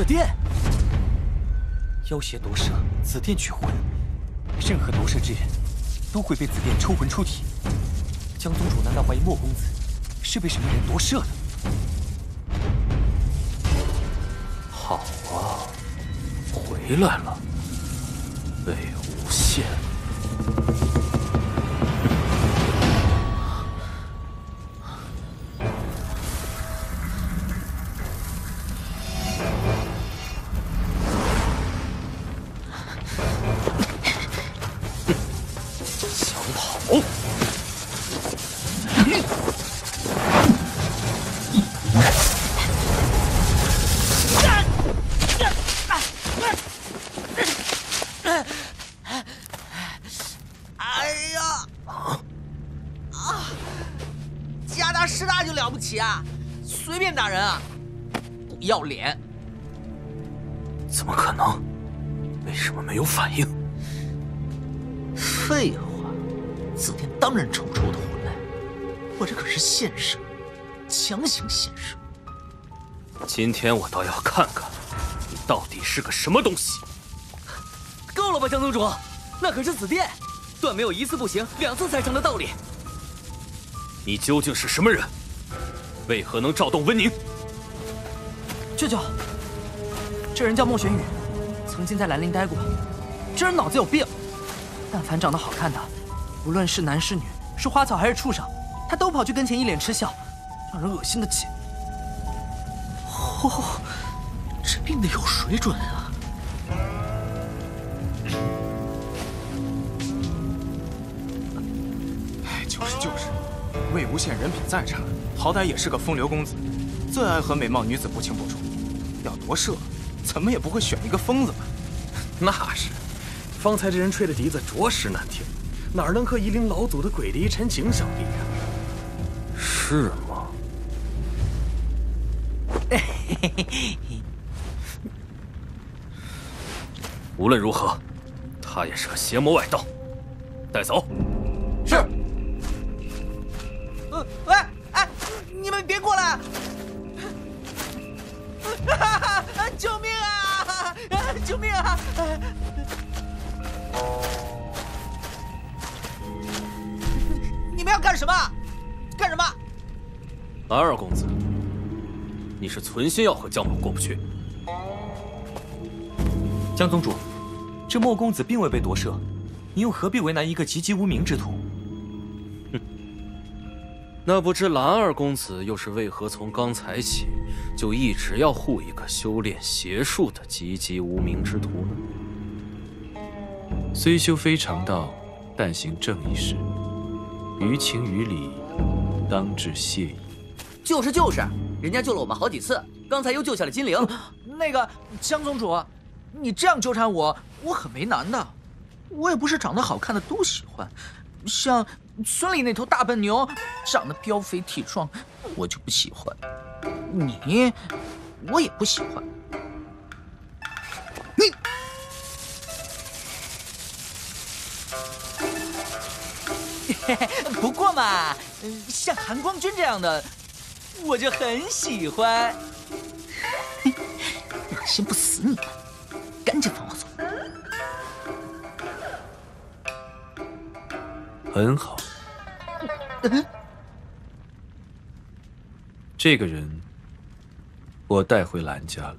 紫殿，妖邪夺舍，紫殿取魂，任何夺舍之人，都会被紫殿抽魂出体。江宗主难道怀疑莫公子是被什么人夺舍的？好啊，回来了，魏无羡。想跑？哎呀！啊！家大势大就了不起啊，随便打人啊，不要脸！怎么可能？为什么没有反应？废话，紫电当然抽不出我的魂来，我这可是现世，强行现世。今天我倒要看看，你到底是个什么东西！够了吧，江宗主，那可是紫电，断没有一次不行，两次才成的道理。你究竟是什么人？为何能召动温宁？舅舅……这人叫莫玄宇，曾经在兰陵待过。这人脑子有病，但凡长得好看的，无论是男是女，是花草还是畜生，他都跑去跟前一脸嗤笑，让人恶心的紧。哦，这病得有水准啊！哎，就是就是，魏无羡人品再差，好歹也是个风流公子，最爱和美貌女子不清不楚。要夺舍，怎么也不会选一个疯子吧？那是，方才这人吹的笛子着实难听，哪能和夷陵老祖的鬼离陈情相比啊？是吗？无论如何，他也是个邪魔外道，带走。是。呃，你们要干什么？干什么？蓝二公子，你是存心要和江某过不去？江宗主，这莫公子并未被夺舍，你又何必为难一个籍籍无名之徒？哼，那不知蓝二公子又是为何从刚才起就一直要护一个修炼邪术的籍籍无名之徒呢？虽修非常道，但行正义事，于情于理，当致谢意。就是就是，人家救了我们好几次，刚才又救下了金陵。那个江宗主，你这样纠缠我，我很为难的。我也不是长得好看的都喜欢，像村里那头大笨牛，长得膘肥体壮，我就不喜欢。你，我也不喜欢。不过嘛，像韩光君这样的。我就很喜欢，恶心不死你们，赶紧放我走。很好，这个人我带回兰家了。